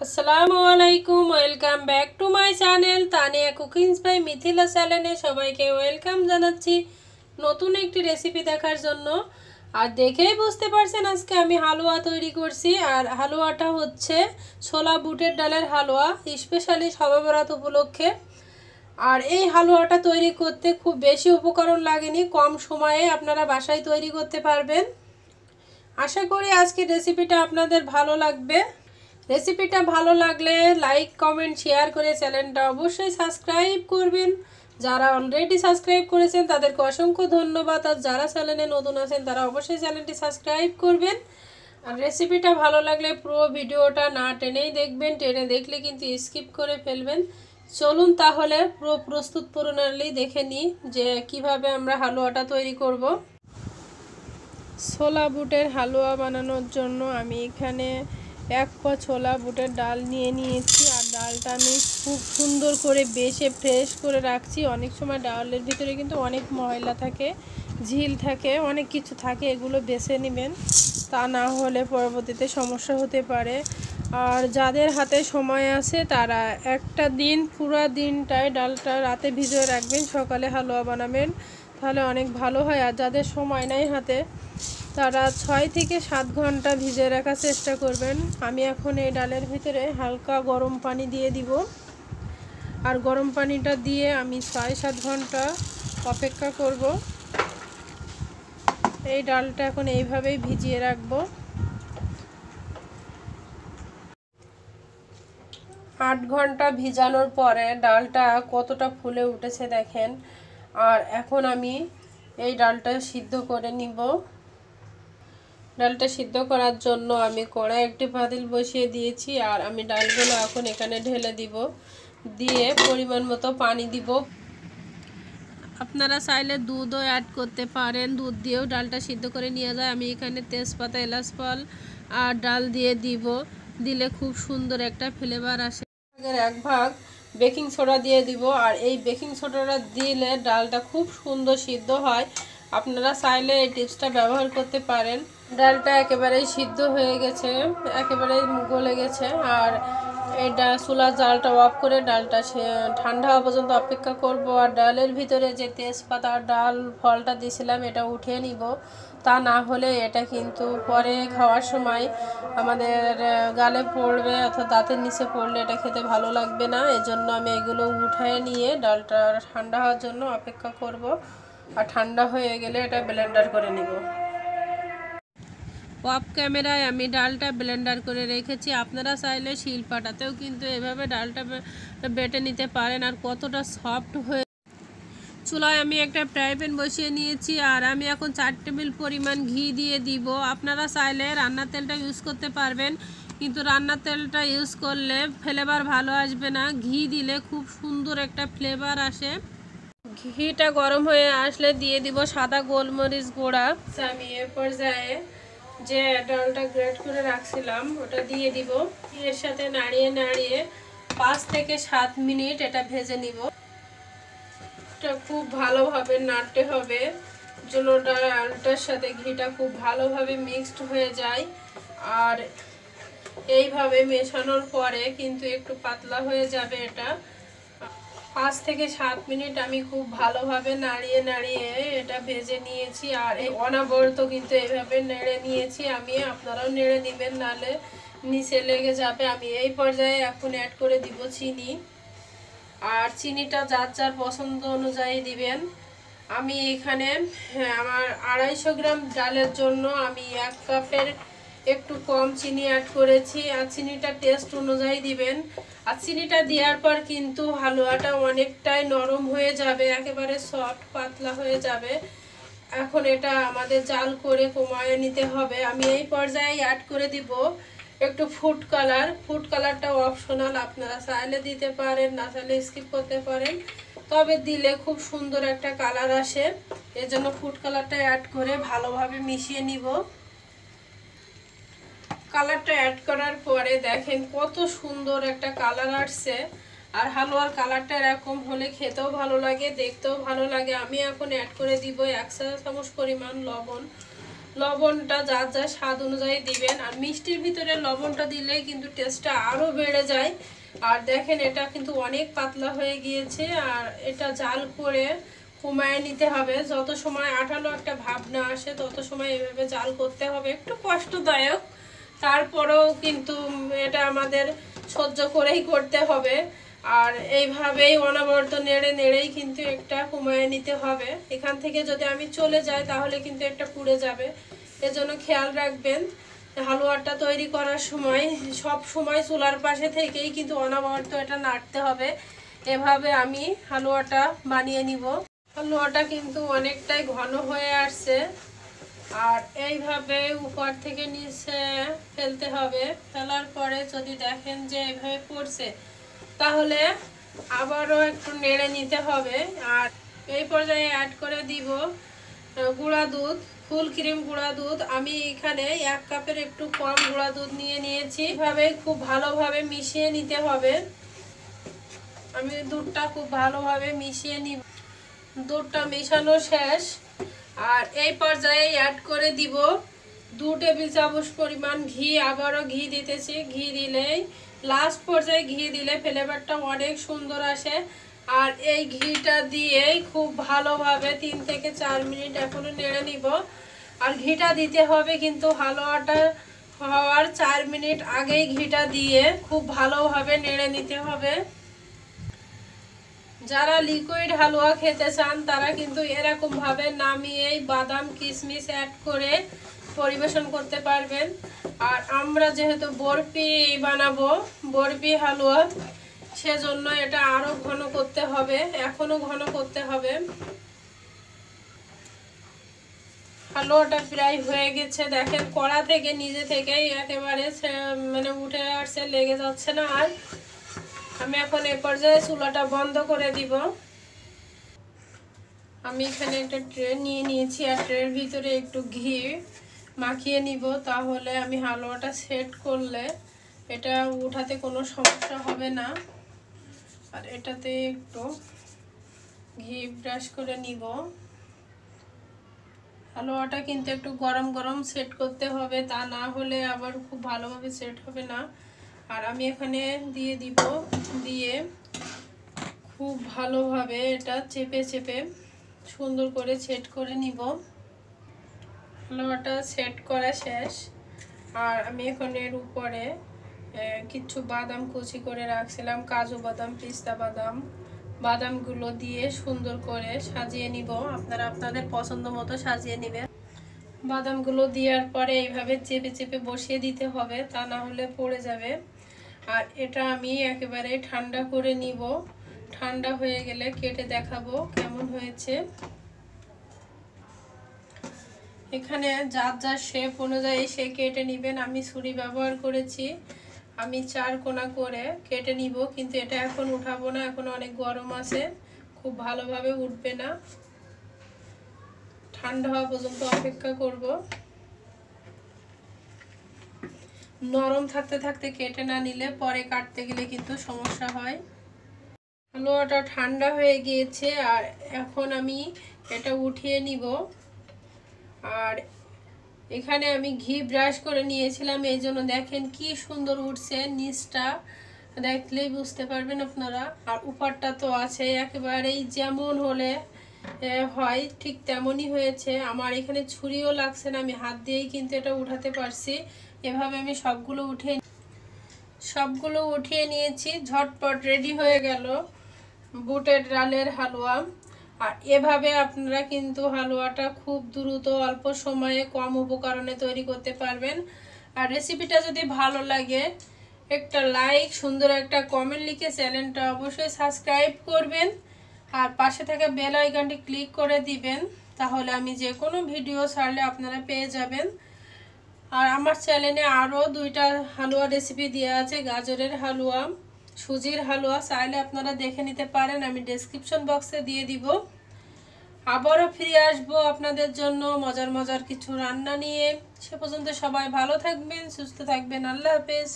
আসসালামু আলাইকুম, welcome back to my channel Tania cookings by Mithila চ্যানেলে সবাইকে ওয়েলকাম জানাচ্ছি নতুন একটি রেসিপি দেখার জন্য। আর দেখেই বুঝতে পারছেন আজকে আমি হালুয়া তৈরি করছি। আর হালুয়াটা হচ্ছে ছোলা বুটের ডালের হালুয়া, স্পেশালি সবাবরাত উপলক্ষে। আর এই হালুয়াটা তৈরি করতে খুব বেশি উপকরণ লাগেনি, কম সময়ে আপনারা বাসায় তৈরি করতে পারবেন। আশা করি আজকে রেসিপিটা আপনাদের ভালো লাগবে। রেসিপিটা ভালো লাগলে লাইক, কমেন্ট, শেয়ার করে চ্যানেলটা অবশ্যই সাবস্ক্রাইব করবেন। যারা অলরেডি সাবস্ক্রাইব করেছেন, তাদেরকে অসংখ্য ধন্যবাদ। আর যারা চ্যানেলে নতুন আছেন, তারা অবশ্যই চ্যানেলটি সাবস্ক্রাইব করবেন। আর রেসিপিটা ভালো লাগলে পুরো ভিডিওটা না টেনেই দেখবেন, টেনে দেখলে কিন্তু স্কিপ করে ফেলবেন। চলুন তাহলে পুরো প্রস্তুত প্রণালী দেখে নিই যে কীভাবে আমরা হালুয়াটা তৈরি করব। ছোলা বুটের হালুয়া বানানোর জন্য আমি এখানে এক পা ছোলা বুটের ডাল নিয়ে নিয়েছি আর ডালটা আমি খুব সুন্দর করে বেছে ফ্রেশ করে রাখছি। অনেক সময় ডালের ভিতরে কিন্তু অনেক ময়লা থাকে, ঝিল থাকে, অনেক কিছু থাকে, এগুলো বেছে নেবেন। তা না হলে পরবর্তীতে সমস্যা হতে পারে। আর যাদের হাতে সময় আছে তারা একটা দিন, পুরো দিনটায় ডালটা রাতে ভিজিয়ে রাখবেন, সকালে হালুয়া বানাবেন, তাহলে অনেক ভালো হয়। আর যাদের সময় নাই হাতে তারা ছয় থেকে সাত ঘণ্টা ভিজে রাখার চেষ্টা করবেন। আমি এখন এই ডালের ভিতরে হালকা গরম পানি দিয়ে দিব। আর গরম পানিটা দিয়ে আমি ছয় সাত ঘণ্টা অপেক্ষা করব। এই ডালটা এখন এইভাবেই ভিজিয়ে রাখব। আট ঘণ্টা ভিজানোর পরে ডালটা কতটা ফুলে উঠেছে দেখেন। আর এখন আমি এই ডালটা সিদ্ধ করে নিব। ডালটা সিদ্ধ করার জন্য আমি কড়াই একটি পাতিল বসিয়ে দিয়েছি, আর আমি ডালগুলো এখন এখানে ঢেলে দিব। দিয়ে পরিমাণ মতো পানি দিব। আপনারা চাইলে দুধও অ্যাড করতে পারেন। দুধ দিয়েও ডালটা সিদ্ধ করে নিয়ে যায়। আমি এখানে তেজপাতা, এলাচ ফল আর ডাল দিয়ে দিব। দিলে খুব সুন্দর একটা ফ্লেভার আসে। এক ভাগ বেকিং সোডা দিয়ে দিব। আর এই বেকিং সোডাটা দিলে ডালটা খুব সুন্দর সিদ্ধ হয়। আপনারা চাইলে এই টিপসটা ব্যবহার করতে পারেন। ডালটা একেবারেই সিদ্ধ হয়ে গেছে, একেবারেই গলে গেছে আর এই ডা, চুলার জালটা অফ করে ডালটা সে, ঠান্ডা হওয়া পর্যন্ত অপেক্ষা করব আর ডালের ভিতরে যে তেজপাতা ডাল ফলটা দিয়েছিলাম এটা উঠিয়ে নিব। তা না হলে এটা কিন্তু পরে খাওয়ার সময় আমাদের গালে পড়বে অর্থাৎ দাঁতের নিচে পড়লে এটা খেতে ভালো লাগবে না। এজন্য আমি এগুলো উঠায় নিয়ে ডালটা ঠান্ডা হওয়ার জন্য অপেক্ষা করব। আর ঠান্ডা হয়ে গেলে এটা ব্লেন্ডার করে নিব। অফ ক্যামেরায় আমি ডালটা ব্লেন্ডার করে রেখেছি। আপনারা চাইলে শিলপাটাতেও কিন্তু এভাবে ডালটা বেটে নিতে পারেন আর কতটা সফট হয়ে চুলায় আমি একটা ফ্রাই প্যান বসিয়ে নিয়েছি আর আমি এখন চার টেবিল পরিমাণ ঘি দিয়ে দিব। আপনারা চাইলে রান্নার তেলটা ইউজ করতে পারবেন, কিন্তু রান্নার তেলটা ইউজ করলে ফ্লেভার ভালো আসবে না। ঘি দিলে খুব সুন্দর একটা ফ্লেভার আসে। ঘিটা গরম হয়ে আসলে দিয়ে দিব সাদা গোলমরিচ গুঁড়া। আমি এ পর্যায়ে যে ডালটা গ্রেট করে রাখছিলাম, ওটা দিয়ে দিব। এর সাথে নাড়িয়ে নাড়িয়ে পাঁচ থেকে সাত মিনিট এটা ভেজে নিব। এটা খুব ভালোভাবে নাড়তে হবে। যেন ডালটার সাথে ঘিটা খুব ভালোভাবে মিক্সড হয়ে যায়। আর এইভাবে মেশানোর পরে কিন্তু একটু পাতলা হয়ে যাবে এটা। পাঁচ থেকে সাত মিনিট আমি খুব ভালোভাবে নাড়িয়ে নাড়িয়ে এটা ভেজে নিয়েছি আর এই অনাবরত কিন্তু এইভাবে নেড়ে নিয়েছি আমি আপনারাও নেড়ে নেবেন নালে নিচে লেগে যাবে। আমি এই পর্যায়ে এখন অ্যাড করে দিব চিনি আর চিনিটা যার যার পছন্দ অনুযায়ী দিবেন। আমি এখানে হ্যাঁ, আমার আড়াইশো গ্রাম ডালের জন্য আমি এক কাপের একটু কম চিনি অ্যাড করেছি আর চিনিটা টেস্ট অনুযায়ী দিবেন। আর চিনিটা দেওয়ার পর কিন্তু হালুয়াটা অনেকটাই নরম হয়ে যাবে, একেবারে সফট পাতলা হয়ে যাবে। এখন এটা আমাদের জাল করে কমায় নিতে হবে। আমি এই পর্যায়ে অ্যাড করে দিব একটু ফুড কালার ফুড কালারটা অপশনাল আপনারা চাইলে দিতে পারেন, না চাইলে স্কিপ করতে পারেন। তবে দিলে খুব সুন্দর একটা কালার আসে। এজন্য ফুড কালারটা অ্যাড করে ভালোভাবে মিশিয়ে নিব। কালারটা অ্যাড করার পরে দেখেন কত সুন্দর একটা কালার আসছে। আর হালুয়ার কালারটা এরকম হলে খেতেও ভালো লাগে, দেখতেও ভালো লাগে। আমি এখন অ্যাড করে দিব এক চামচ পরিমাণ লবণ। লবণটা যার যার স্বাদ অনুযায়ী দিবেন। আর মিষ্টির ভিতরে লবণটা দিলে কিন্তু টেস্টটা আরও বেড়ে যায়। আর দেখেন এটা কিন্তু অনেক পাতলা হয়ে গিয়েছে। আর এটা জাল করে কমায় নিতে হবে। যত সময় আঠালো একটা ভাব না আসে, তত সময় এভাবে জাল করতে হবে। একটু কষ্টদায়ক। তারপরেও কিন্তু এটা আমাদের সহ্য করেই করতে হবে। আর এইভাবেই অনবরত নেড়ে নেড়েই কিন্তু একটা কমায় নিতে হবে। এখান থেকে যদি আমি চলে যাই, তাহলে কিন্তু একটা পুড়ে যাবে। এজন্য খেয়াল রাখবেন, হালুয়াটা তৈরি করার সময়, সব সময় চুলার পাশে থেকেই কিন্তু অনবরত এটা নাড়তে হবে। এভাবে আমি হালুয়াটা বানিয়ে নিব। হালুয়াটা কিন্তু অনেকটাই ঘন হয়ে আসছে। আর এইভাবে উপর থেকে নিচে ফেলতে হবে। ফেলার পরে যদি দেখেন যে এইভাবে পড়ছে, তাহলে আবারও একটু নেড়ে নিতে হবে। আর এই পর্যায়ে অ্যাড করে দিব গুঁড়া দুধ, ফুল ক্রিম গুঁড়া দুধ। আমি এখানে এক কাপের একটু কম গুঁড়া দুধ নিয়ে নিয়েছি। এভাবে খুব ভালোভাবে মিশিয়ে নিতে হবে। আমি দুধটা খুব ভালোভাবে মিশিয়ে নিব। দুধটা মেশানো শেষ। আর এই পর্যায়ে অ্যাড করে দিব দু টেবিল চামচ পরিমাণ ঘি। আবারও ঘি দিতেছি। ঘি দিলেই লাস্ট পর্যায়ে ঘি দিলে ফ্লেভারটা অনেক সুন্দর আসে। আর এই ঘিটা দিয়েই খুব ভালোভাবে তিন থেকে চার মিনিট এখনও নেড়ে নিব। আর ঘিটা দিতে হবে কিন্তু হালুয়াটা হওয়ার চার মিনিট আগেই ঘিটা দিয়ে খুব ভালোভাবে নেড়ে নিতে হবে। যারা লিকুইড হালুয়া খেতে চান, তারা কিন্তু এরকমভাবে নামিয়েই বাদাম কিশমিশ অ্যাড করে পরিবেশন করতে পারবেন। আর আমরা যেহেতু বরফি বানাবো, বরফি হালুয়া, সেজন্য এটা আরও ঘন করতে হবে এখনও ঘন করতে হবে। হালুয়াটা প্রায় হয়ে গেছে, দেখেন কড়া থেকে, নিজে থেকেই একেবারে মানে উঠে আসছে, লেগে যাচ্ছে না আর। আমি এখন এ পর্যায়ে চুলাটা বন্ধ করে দিব। আমি এখানে একটা ট্রে নিয়ে নিয়েছি, আর ট্রের ভিতরে একটু ঘি মাখিয়ে নিব, তাহলে আমি হালুয়াটা সেট করলে এটা উঠাতে কোনো সমস্যা হবে না। আর এটাতে একটু ঘি ব্রাশ করে নিব। হালুয়াটা কিন্তু একটু গরম গরম সেট করতে হবে, তা না হলে আবার খুব ভালোভাবে সেট হবে না। আর আমি এখানে দিয়ে দিব, দিয়ে খুব ভালোভাবে এটা চেপে চেপে সুন্দর করে সেট করে নিব। হালুয়াটা সেট করা শেষ। আর আমি এখন এর উপরে কিছু বাদাম কুচি করে রাখছিলাম, কাজু বাদাম, পিস্তা বাদাম। বাদামগুলো দিয়ে সুন্দর করে সাজিয়ে নিব। আপনারা আপনাদের পছন্দ মতো সাজিয়ে নেবেন। বাদামগুলো দেওয়ার পরে এইভাবে চেপে চেপে বসিয়ে দিতে হবে, তা না হলে পড়ে যাবে। আর এটা আমি একেবারে ঠান্ডা করে নিব। ঠান্ডা হয়ে গেলে কেটে দেখাবো কেমন হয়েছে। এখানে যার যার শেপ অনুযায়ী সে কেটে নেবেন। আমি ছুরি ব্যবহার করেছি। আমি চার কোনা করে কেটে নিব, কিন্তু এটা এখন উঠাবো না। এখন অনেক গরম আছে। খুব ভালোভাবে উঠবে না। ঠান্ডা হওয়া পর্যন্ত অপেক্ষা করব। নরম থাকতে থাকতে কেটে না নিলে পরে কাটতে গেলে কিন্তু সমস্যা হয়। হালুয়াটা ঠান্ডা হয়ে গিয়েছে আর এখন আমি এটা উঠিয়ে নিব। আর এখানে আমি ঘি ব্রাশ করে নিয়েছিলাম, এই জন্য দেখেন কি সুন্দর উঠছে নিচটা। দেখলেই বুঝতে পারবেন আপনারা। আর উপরটা তো আছে একেবারেই যেমন হলে হয়, ঠিক তেমনই হয়েছে। আমার এখানে ছুরিও লাগছে না, আমি হাত দিয়েই কিন্তু এটা উঠাতে পারছি। এভাবে আমি সবগুলো উঠে সবগুলো উঠিয়ে নিয়েছি, ঝটপট রেডি হয়ে গেল বুটের ডালের হালুয়া। আর এভাবে আপনারা কিন্তু হালুয়াটা খুব দ্রুত, অল্প সময়ে কম উপকরণে তৈরি করতে পারবেন। আর রেসিপিটা যদি ভালো লাগে, একটা লাইক সুন্দর একটা কমেন্ট লিখে চ্যানেলটা অবশ্যই সাবস্ক্রাইব করবেন। আর পাশে থাকা বেল আইকনটি ক্লিক করে দিবেন, তাহলে আমি যে কোনো ভিডিও ছাড়লে আপনারা পেয়ে যাবেন। আর আমার চ্যানেলে আরও দুইটা হালুয়া রেসিপি দেওয়া আছে, গাজরের হালুয়া, সুজির হালুয়া, চাইলে আপনারা দেখে নিতে পারেন, আমি ডেসক্রিপশন বক্সে দিয়ে দিব। আবারও ফিরে আসব আপনাদের জন্য মজার মজার কিছু রান্না নিয়ে। সে পর্যন্ত সবাই ভালো থাকবেন, সুস্থ থাকবেন, আল্লাহ হাফেজ।